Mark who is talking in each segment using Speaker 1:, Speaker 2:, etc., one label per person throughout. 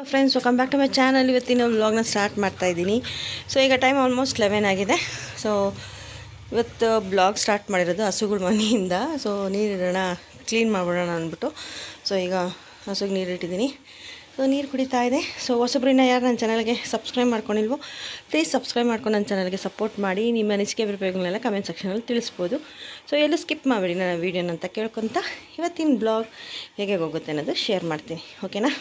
Speaker 1: Hello friends welcome back to my channel ಇವತ್ತಿನ ವ್ಲಾಗ್ನ start ಮಾಡ್ತಾ ಇದ್ದೀನಿ. ಸೊ ಈಗ ಟೈಮ್ ಆಲ್ಮೋಸ್ಟ್ ಲೆವೆನ್ ಆಗಿದೆ. ಸೊ ಇವತ್ತು ಬ್ಲಾಗ್ ಸ್ಟಾರ್ಟ್ ಮಾಡಿರೋದು ಹಸುಗಳ ಮನೆಯಿಂದ. ಸೊ ನೀರಿಡೋಣ ಕ್ಲೀನ್ ಮಾಡಿಬಿಡೋಣ ಅಂದ್ಬಿಟ್ಟು. ಸೊ ಈಗ ಹಸುಗೆ ನೀರು ಇಟ್ಟಿದ್ದೀನಿ. ಸೊ ನೀರು ಕುಡಿತಾ ಇದೆ. ಸೊ ಹೊಸಬ್ರಿನ ಯಾರು ನನ್ನ ಚಾನಲ್ಗೆ ಸಬ್ಸ್ಕ್ರೈಬ್ ಮಾಡ್ಕೊಂಡಿಲ್ವೋ ಪ್ಲೀಸ್ ಸಬ್ಸ್ಕ್ರೈಬ್ ಮಾಡ್ಕೊಂಡು ನನ್ನ ಚಾನಲ್ಗೆ ಸಪೋರ್ಟ್ ಮಾಡಿ. ನಿಮ್ಮ ಅನಿಸಿಕೆ, ಅಭಿಪ್ರಾಯಗಳನ್ನೆಲ್ಲ ಕಮೆಂಟ್ ಸೆಕ್ಷನಲ್ಲಿ ತಿಳಿಸ್ಬೋದು. ಸೊ ಎಲ್ಲ ಸ್ಕಿಪ್ ಮಾಡಿಬಿಡಿ ನನ್ನ ವೀಡಿಯೋನ ಅಂತ ಕೇಳ್ಕೊತ ಇವತ್ತಿನ ಬ್ಲಾಗ್ ಹೇಗೆ ಹೋಗುತ್ತೆ ಅನ್ನೋದು ಶೇರ್ ಮಾಡ್ತೀನಿ. ಓಕೆನಾ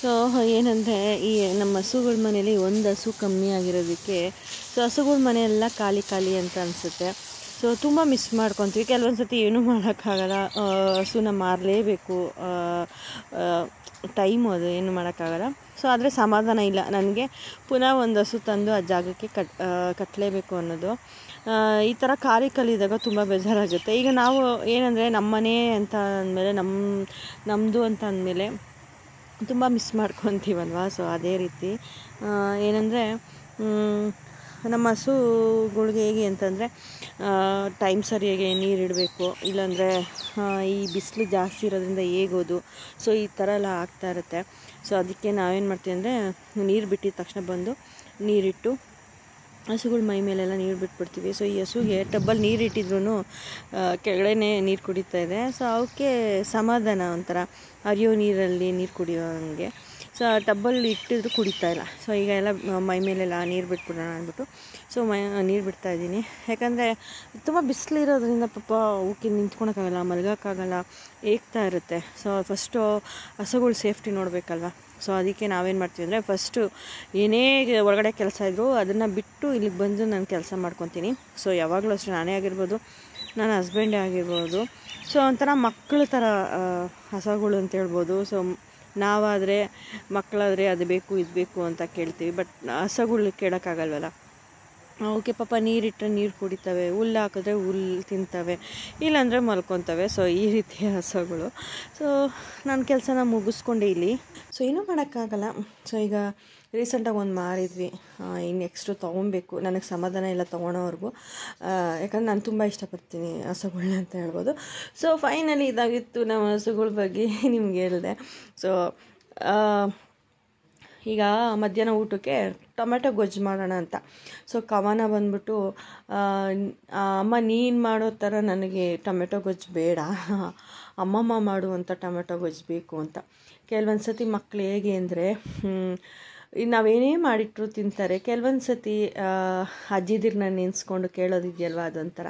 Speaker 1: ಸೊ ಏನಂದರೆ ಈ ನಮ್ಮ ಹಸುಗಳ ಮನೇಲಿ ಒಂದು ಹಸು ಕಮ್ಮಿ ಆಗಿರೋದಕ್ಕೆ ಸೊ ಹಸುಗಳ ಮನೆಯೆಲ್ಲ ಖಾಲಿ ಖಾಲಿ ಅಂತ ಅನಿಸುತ್ತೆ. ಸೊ ತುಂಬ ಮಿಸ್ ಮಾಡ್ಕೊತೀವಿ. ಕೆಲವೊಂದು ಸತಿ ಏನೂ ಮಾಡೋಕ್ಕಾಗಲ್ಲ. ಹಸುನ ಮಾರಲೇಬೇಕು. ಟೈಮು ಅದು, ಏನು ಮಾಡೋಕ್ಕಾಗಲ್ಲ. ಸೊ ಆದರೆ ಸಮಾಧಾನ ಇಲ್ಲ. ನನಗೆ ಪುನಃ ಒಂದು ಹಸು ತಂದು ಆ ಜಾಗಕ್ಕೆ ಕಟ್ ಕಟ್ಟಲೇಬೇಕು ಅನ್ನೋದು. ಈ ಥರ ಖಾಲಿ ಕಲಿದಾಗ ತುಂಬ ಬೇಜಾರಾಗುತ್ತೆ. ಈಗ ನಾವು ಏನಂದರೆ ನಮ್ಮನೆ ಅಂತ ಅಂದಮೇಲೆ ನಮ್ಮ ನಮ್ಮದು ಅಂತ ಅಂದಮೇಲೆ ತುಂಬ ಮಿಸ್ ಮಾಡ್ಕೊತೀವಲ್ವ? ಸೊ ಅದೇ ರೀತಿ ಏನಂದರೆ ನಮ್ಮ ಹಸುಗಳಿಗೆ ಹೇಗೆ ಅಂತಂದರೆ ಟೈಮ್ ಸರಿಯಾಗಿ ನೀರಿಡಬೇಕು ಇಲ್ಲಾಂದರೆ ಈ ಬಿಸಿಲು ಜಾಸ್ತಿ ಇರೋದ್ರಿಂದ ಹೇಗೋದು ಸೊ ಈ ಥರ ಎಲ್ಲ ಆಗ್ತಾ ಇರುತ್ತೆ. ಸೊ ಅದಕ್ಕೆ ನಾವೇನು ಮಾಡ್ತೀವಿ ಅಂದರೆ, ನೀರು ಬಿಟ್ಟಿದ ತಕ್ಷಣ ಬಂದು ನೀರಿಟ್ಟು ಹಸುಗಳ ಮೈ ಮೇಲೆಲ್ಲ ನೀರು ಬಿಟ್ಬಿಡ್ತೀವಿ. ಸೊ ಈ ಹಸುಗೆ ಟಬ್ಬಲ್ಲಿ ನೀರು ಇಟ್ಟಿದ್ರು ಕೆಳಗಡೆನೇ ನೀರು ಕುಡಿತಾ ಇದೆ. ಸೊ ಅವಕ್ಕೆ ಸಮಾಧಾನ ಒಂಥರ. ಹರಿಯೋ ನೀರಲ್ಲಿ ನೀರು ಕುಡಿಯೋ ಹಂಗೆ. ಸೊ ಟಬ್ಬಲ್ಲಿ ಇಟ್ಟಿದ್ರು ಕುಡಿತಾ ಇಲ್ಲ. ಸೊ ಈಗ ಎಲ್ಲ ಮೈ ಮೇಲೆಲ್ಲ ನೀರು ಬಿಟ್ಬಿಡೋಣ ಅಂದ್ಬಿಟ್ಟು. ಸೊ ಮೈ ನೀರು ಬಿಡ್ತಾ ಇದ್ದೀನಿ. ಯಾಕಂದರೆ ತುಂಬ ಬಿಸಿಲಿರೋದ್ರಿಂದ ಪಾಪ ಅವಕ್ಕೆ ನಿಂತ್ಕೊಳಕ್ಕಾಗಲ್ಲ, ಮಲ್ಗೋಕ್ಕಾಗಲ್ಲ ಏಗ್ತಾ ಇರುತ್ತೆ. ಸೊ ಫಸ್ಟು ಹಸುಗಳು ಸೇಫ್ಟಿ ನೋಡಬೇಕಲ್ವ? ಸೊ ಅದಕ್ಕೆ ನಾವೇನು ಮಾಡ್ತೀವಿ ಅಂದರೆ ಫಸ್ಟು ಏನೇ ಒಳಗಡೆ ಕೆಲಸ ಇದ್ದರೂ ಅದನ್ನು ಬಿಟ್ಟು ಇಲ್ಲಿಗೆ ಬಂದು ನಾನು ಕೆಲಸ ಮಾಡ್ಕೊತೀನಿ. ಸೊ ಯಾವಾಗಲೂ ಅಷ್ಟೇ ನಾನೇ ಆಗಿರ್ಬೋದು ನನ್ನ ಹಸ್ಬೆಂಡೇ ಆಗಿರ್ಬೋದು. ಸೊ ಒಂಥರ ಮಕ್ಕಳ ಥರ ಹಸಗಳು ಅಂತ ಹೇಳ್ಬೋದು. ಸೊ ನಾವಾದರೆ ಮಕ್ಕಳಾದರೆ ಅದು ಬೇಕು, ಇದು ಬೇಕು ಅಂತ ಕೇಳ್ತೀವಿ. ಬಟ್ ಹಸಗಳು ಕೇಳೋಕ್ಕಾಗಲ್ವಲ್ಲ? ಅವಕ್ಕೆ ಪಾಪ ನೀರಿಟ್ಟರೆ ನೀರು ಕುಡಿತವೆ, ಹುಲ್ಲು ಹಾಕಿದ್ರೆ ಹುಲ್ಲು ತಿಂತವೆ, ಇಲ್ಲಾಂದರೆ ಮಲ್ಕೊತವೆ. ಸೊ ಈ ರೀತಿಯ ಹಸುಗಳು. ಸೊ ನನ್ನ ಕೆಲಸನ ಮುಗಿಸ್ಕೊಂಡೆ ಇಲ್ಲಿ. ಸೊ ಏನೂ ಮಾಡೋಕ್ಕಾಗಲ್ಲ. ಸೊ ಈಗ ರೀಸೆಂಟಾಗಿ ಒಂದು ಮಾರಿದ್ವಿ. ಇನ್ನು ನೆಕ್ಸ್ಟು ತೊಗೊಬೇಕು. ನನಗೆ ಸಮಾಧಾನ ಇಲ್ಲ ತೊಗೊಳೋವರೆಗೂ. ಯಾಕಂದ್ರೆ ನಾನು ತುಂಬ ಇಷ್ಟಪಡ್ತೀನಿ ಹಸುಗಳನ್ನ ಅಂತ ಹೇಳ್ಬೋದು. ಸೊ ಫೈನಲಿ ಇದಾಗಿತ್ತು ನಮ್ಮ ಹಸುಗಳ ಬಗ್ಗೆ ನಿಮ್ಗೆ ಹೇಳಿದೆ. ಸೊ ಈಗ ಮಧ್ಯಾಹ್ನ ಊಟಕ್ಕೆ ಟೊಮೆಟೊ ಗೊಜ್ಜು ಮಾಡೋಣ ಅಂತ. ಸೊ ಕವನ ಬಂದ್ಬಿಟ್ಟು ಅಮ್ಮ ನೀನು ಮಾಡೋ ಥರ ನನಗೆ ಟೊಮೆಟೊ ಗೊಜ್ಜು ಬೇಡ. ಅಮ್ಮಮ್ಮ ಮಾಡುವಂಥ ಟೊಮೆಟೊ ಗೊಜ್ಜು ಬೇಕು ಅಂತ. ಕೆಲವೊಂದು ಸತಿ ಮಕ್ಕಳು ಹೇಗೆ ಅಂದರೆ ನಾವೇನೇ ಮಾಡಿಟ್ರು ತಿಂತಾರೆ. ಕೆಲವೊಂದು ಸತಿ ಅಜ್ಜಿದಿರನ್ನ ನೆನೆಸ್ಕೊಂಡು ಕೇಳೋದಿದೆಯಲ್ವ ಅದೊಂಥರ.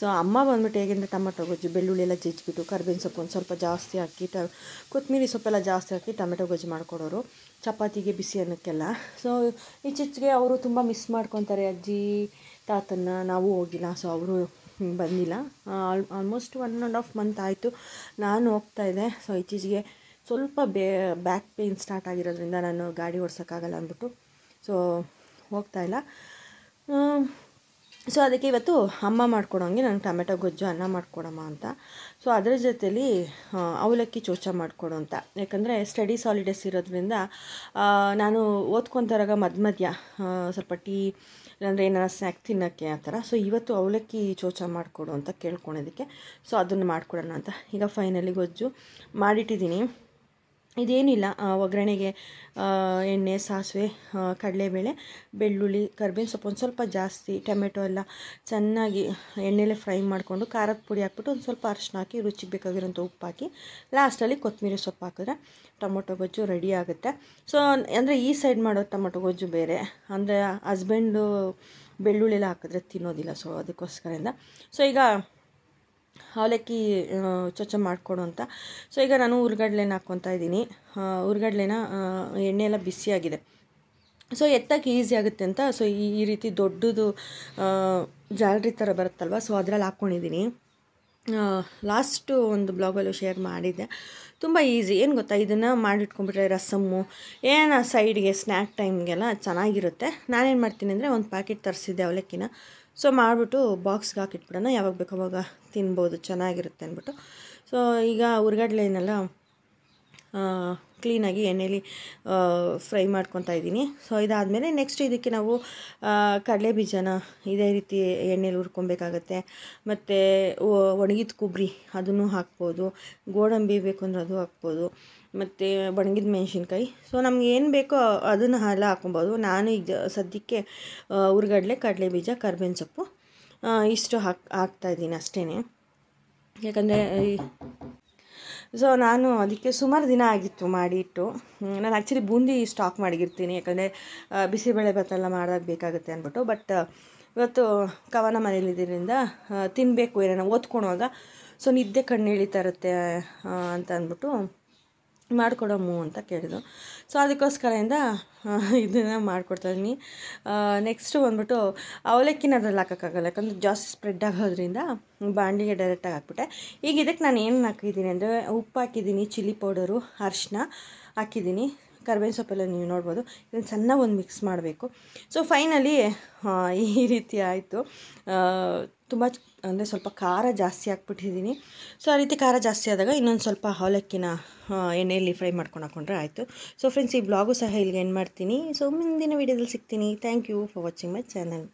Speaker 1: ಸೊ ಅಮ್ಮ ಬಂದ್ಬಿಟ್ಟು ಹೇಗೆಂದರೆ ಟೊಮೆಟೊ ಗೊಜ್ಜು, ಬೆಳ್ಳುಳ್ಳಿ ಎಲ್ಲ ಜಜ್ಜಿಬಿಟ್ಟು, ಕರ್ಬೇವಿನ ಸೊಪ್ಪು ಒಂದು ಸ್ವಲ್ಪ ಜಾಸ್ತಿ ಹಾಕಿ, ಟ ಕೊತ್ತಂಬರಿ ಸೊಪ್ಪೆಲ್ಲ ಜಾಸ್ತಿ ಹಾಕಿ ಟೊಮೆಟೊ ಗೊಜ್ಜು ಮಾಡಿಕೊಡೋರು. ಚಪಾತಿಗೆ ಬಿಸಿ ಅನ್ನಕ್ಕೆಲ್ಲ. ಸೊ ಇತ್ತೀಚೆಗೆ ಅವರು ತುಂಬ ಮಿಸ್ ಮಾಡ್ಕೊತಾರೆ ಅಜ್ಜಿ, ತಾತನ್ನ. ನಾವು ಹೋಗಿಲ್ಲ ಸೊ ಅವರು ಬಂದಿಲ್ಲ. All almost one and half month ಆಯಿತು. ನಾನು ಹೋಗ್ತಾ ಇದ್ದೆ. ಸೊ ಇತ್ತೀಚೆಗೆ ಸ್ವಲ್ಪ ಬೇ ಬ್ಯಾಕ್ ಪೇಯ್ನ್ ಸ್ಟಾರ್ಟ್ ಆಗಿರೋದ್ರಿಂದ ನಾನು ಗಾಡಿ ಓಡಿಸೋಕ್ಕಾಗಲ್ಲ ಅಂದ್ಬಿಟ್ಟು. ಸೊ ಹೋಗ್ತಾ ಇಲ್ಲ. ಸೊ ಅದಕ್ಕೆ ಇವತ್ತು ಅಮ್ಮ ಮಾಡ್ಕೊಡೋಂಗೆ ನಾನು ಟೊಮೆಟೊ ಗೊಜ್ಜು, ಅನ್ನ ಮಾಡ್ಕೊಡಮ್ಮ ಅಂತ. ಸೊ ಅದರ ಜೊತೇಲಿ ಅವಲಕ್ಕಿ ಚೋಚ ಮಾಡಿಕೊಡು ಅಂತ. ಯಾಕಂದರೆ ಸ್ಟಡಿ ಹಾಲಿಡೇಸ್ ಇರೋದ್ರಿಂದ ನಾನು ಓದ್ಕೊತಾರಾಗ ಮಧ್ಯ ಮಧ್ಯ ಸ್ವಲ್ಪ ಟೀ, ಇಲ್ಲಾಂದರೆ ಏನಾರ ಸ್ನ್ಯಾಕ್ ತಿನ್ನೋಕ್ಕೆ ಆ ಥರ. ಸೊ ಇವತ್ತು ಅವಲಕ್ಕಿ ಚೋಚ ಮಾಡಿಕೊಡು ಅಂತ ಕೇಳ್ಕೊಳೋದಕ್ಕೆ ಸೊ ಅದನ್ನು ಮಾಡ್ಕೊಡೋಣ ಅಂತ. ಈಗ ಫೈನಲಿ ಗೊಜ್ಜು ಮಾಡಿಟ್ಟಿದ್ದೀನಿ. ಇದೇನಿಲ್ಲ ಒಗ್ಗರಣೆಗೆ ಎಣ್ಣೆ, ಸಾಸಿವೆ ಕಡಲೆಬೇಳೆ, ಬೆಳ್ಳುಳ್ಳಿ, ಕರ್ಬೇವಿನ ಸೊಪ್ಪು ಒಂದು ಸ್ವಲ್ಪ ಜಾಸ್ತಿ, ಟೊಮೆಟೊ ಎಲ್ಲ ಚೆನ್ನಾಗಿ ಎಣ್ಣೆಲೆ ಫ್ರೈ ಮಾಡಿಕೊಂಡು ಖಾರದ ಪುಡಿ ಹಾಕ್ಬಿಟ್ಟು ಒಂದು ಸ್ವಲ್ಪ ಅರಶಿನ ಹಾಕಿ ರುಚಿಗೆ ಬೇಕಾಗಿರೋಂಥ ಉಪ್ಪು ಹಾಕಿ ಲಾಸ್ಟಲ್ಲಿ ಕೊತ್ತಂಬರಿ ಸೊಪ್ಪು ಹಾಕಿದ್ರೆ ಟೊಮೊಟೊ ಗೊಜ್ಜು ರೆಡಿ ಆಗುತ್ತೆ. ಸೊ ಅಂದರೆ ಈ ಸೈಡ್ ಮಾಡೋ ಟೊಮೊಟೊ ಗೊಜ್ಜು ಬೇರೆ, ಅಂದರೆ ಹಸ್ಬೆಂಡು ಬೆಳ್ಳುಳ್ಳಿ ಎಲ್ಲ ಹಾಕಿದ್ರೆ ತಿನ್ನೋದಿಲ್ಲ ಸೊ ಅದಕ್ಕೋಸ್ಕರದಿಂದ. ಸೊ ಈಗ ಅವಲಕ್ಕಿ ಚೊಚ್ಚ ಮಾಡಿಕೊಡು ಅಂತ. ಸೊ ಈಗ ನಾನು ಉರ್ಗಡ್ಲೆನ ಹಾಕ್ಕೊತಾ ಇದ್ದೀನಿ. ಉರ್ಗಡ್ಲೆನ ಎಣ್ಣೆ ಎಲ್ಲ ಬಿಸಿಯಾಗಿದೆ ಸೊ ಎತ್ತಕ್ಕೆ ಈಸಿ ಆಗುತ್ತೆ ಅಂತ ಸೊ ಈ ರೀತಿ ದೊಡ್ಡದು ಜಾಲರಿ ಥರ ಬರುತ್ತಲ್ವ ಸೊ ಅದರಲ್ಲಿ ಹಾಕ್ಕೊಂಡಿದ್ದೀನಿ ಲಾಸ್ಟು ಒಂದು ಬ್ಲಾಗಲ್ಲೂ ಶೇರ್ ಮಾಡಿದ್ದೆ. ತುಂಬ ಈಸಿ. ಏನು ಗೊತ್ತಾ, ಇದನ್ನು ಮಾಡಿಟ್ಕೊಂಡ್ಬಿಟ್ರೆ ರಸಮ್ಮು, ಏನೋ ಸೈಡ್ಗೆ ಸ್ನ್ಯಾಕ್ ಟೈಮ್ಗೆಲ್ಲ ಚೆನ್ನಾಗಿರುತ್ತೆ. ನಾನೇನು ಮಾಡ್ತೀನಿ ಅಂದರೆ, ಒಂದು ಪ್ಯಾಕೆಟ್ ತರಿಸಿದ್ದೆ ಅವಲಕ್ಕಿನ. ಸೊ ಮಾಡಿಬಿಟ್ಟು ಬಾಕ್ಸ್ಗೆ ಹಾಕಿಟ್ಬಿಡೋಣ. ಯಾವಾಗ ಬೇಕು ಅವಾಗ ತಿನ್ಬೋದು. ಚೆನ್ನಾಗಿರುತ್ತೆ ಅಂದ್ಬಿಟ್ಟು. ಸೊ ಈಗ ಉರ್ಗಡ್ಲೆನೆಲ್ಲ ಕ್ಲೀನಾಗಿ ಎಣ್ಣೆಲಿ ಫ್ರೈ ಮಾಡ್ಕೊತಾ ಇದ್ದೀನಿ. ಸೊ ಇದಾದಮೇಲೆ ನೆಕ್ಸ್ಟ್ ಇದಕ್ಕೆ ನಾವು ಕಡಲೆ ಬೀಜನ ಇದೇ ರೀತಿ ಎಣ್ಣೆಲಿ ಹುರ್ಕೊಬೇಕಾಗತ್ತೆ. ಮತ್ತು ಒಣಗಿದ ಕೊಬ್ಬರಿ ಅದನ್ನು ಹಾಕ್ಬೋದು. ಗೋಡಂಬಿ ಬೇಕು ಅಂದ್ರೆ ಅದು ಹಾಕ್ಬೋದು. ಮತ್ತು, ಒಣಗಿದ ಮೆಣಸಿನ್ಕಾಯಿ. ಸೊ ನಮ್ಗೆ ಏನು ಬೇಕೋ ಅದನ್ನು ಎಲ್ಲ ಹಾಕೊಬೋದು ನಾನು ಈಗ ಸದ್ಯಕ್ಕೆ ಹುರ್ಗಡ್ಲೆ, ಕಡಲೆ ಬೀಜ, ಕರ್ಬೇವಿನ ಸೊಪ್ಪು ಇಷ್ಟು ಹಾಕ್ ಹಾಕ್ತಾಯಿದ್ದೀನಿ ಅಷ್ಟೇ ಯಾಕಂದರೆ ಸೊ ನಾನು ಅದಕ್ಕೆ ಸುಮಾರು ದಿನ ಆಗಿತ್ತು ಮಾಡಿ ಇಟ್ಟು ನಾನು ಆ್ಯಕ್ಚುಲಿ ಬೂಂದಿ ಸ್ಟಾಕ್ ಮಾಡಿರ್ತೀನಿ. ಯಾಕಂದರೆ ಬಿಸಿಬೇಳೆ ಭಾತೆಲ್ಲ ಮಾಡಿದಾಗ ಬೇಕಾಗುತ್ತೆ ಅಂದ್ಬಿಟ್ಟು. ಬಟ್ ಇವತ್ತು ಕವನ ಮನೇಲಿದ್ದರಿಂದ ತಿನ್ನಬೇಕು ಏನೋ ಓದ್ಕೊಳುವಾಗ. ಸೊ ನಿದ್ದೆ ಕಣ್ಣು ಇಳಿತಾ ಇರುತ್ತೆ ಅಂತ ಅಂದ್ಬಿಟ್ಟು ಮಾಡಿಕೊಡಮ್ಮು ಅಂತ ಕೇಳಿದ್ರು. ಸೊ ಅದಕ್ಕೋಸ್ಕರದಿಂದ ಇದನ್ನು ಮಾಡಿಕೊಡ್ತಾಯಿದ್ದೀನಿ ನೆಕ್ಸ್ಟು ಬಂದ್ಬಿಟ್ಟು ಅವಲಕ್ಕಿನ ಅದ್ರಲ್ಲಿ ಹಾಕೋಕ್ಕಾಗಲ್ಲ. ಯಾಕಂದರೆ ಜಾಸ್ತಿ ಸ್ಪ್ರೆಡ್ ಆಗೋದ್ರಿಂದ ಬಾಂಡಿಗೆ ಡೈರೆಕ್ಟಾಗಿ ಹಾಕ್ಬಿಟ್ಟೆ. ಈಗ ಇದಕ್ಕೆ ನಾನು ಏನು ಹಾಕಿದ್ದೀನಿ ಅಂದರೆ, ಉಪ್ಪು ಹಾಕಿದ್ದೀನಿ ಚಿಲ್ಲಿ ಪೌಡರು ಅರಿಶಿನ ಹಾಕಿದ್ದೀನಿ. ಕರ್ಬೇವಿನ ಸೊಪ್ಪೆಲ್ಲ ನೀವು ನೋಡ್ಬೋದು. ಇದನ್ನು ಸಣ್ಣ ಒಂದು ಮಿಕ್ಸ್ ಮಾಡಬೇಕು. ಸೊ ಫೈನಲಿ ಈ ರೀತಿ ಆಯಿತು. ತುಂಬ ಅಂದರೆ ಸ್ವಲ್ಪ ಖಾರ ಜಾಸ್ತಿ ಹಾಕ್ಬಿಟ್ಟಿದ್ದೀನಿ. ಸೊ ಆ ರೀತಿ ಖಾರ ಜಾಸ್ತಿ ಆದಾಗ ಇನ್ನೊಂದು ಸ್ವಲ್ಪ ಅವಲಕ್ಕಿನ ಎಣ್ಣೆಯಲ್ಲಿ ಫ್ರೈ ಮಾಡ್ಕೊಂಡು ಹಾಕೊಂಡ್ರೆ ಆಯಿತು. ಸೊ ಫ್ರೆಂಡ್ಸ್ ಈ ಬ್ಲಾಗು ಸಹ ಇಲ್ಲಿಗೆ ಏನು ಮಾಡ್ತೀನಿ. ಸೊ ಮುಂದಿನ ವೀಡಿಯೋದಲ್ಲಿ ಸಿಗ್ತೀನಿ. Thank you for watching my channel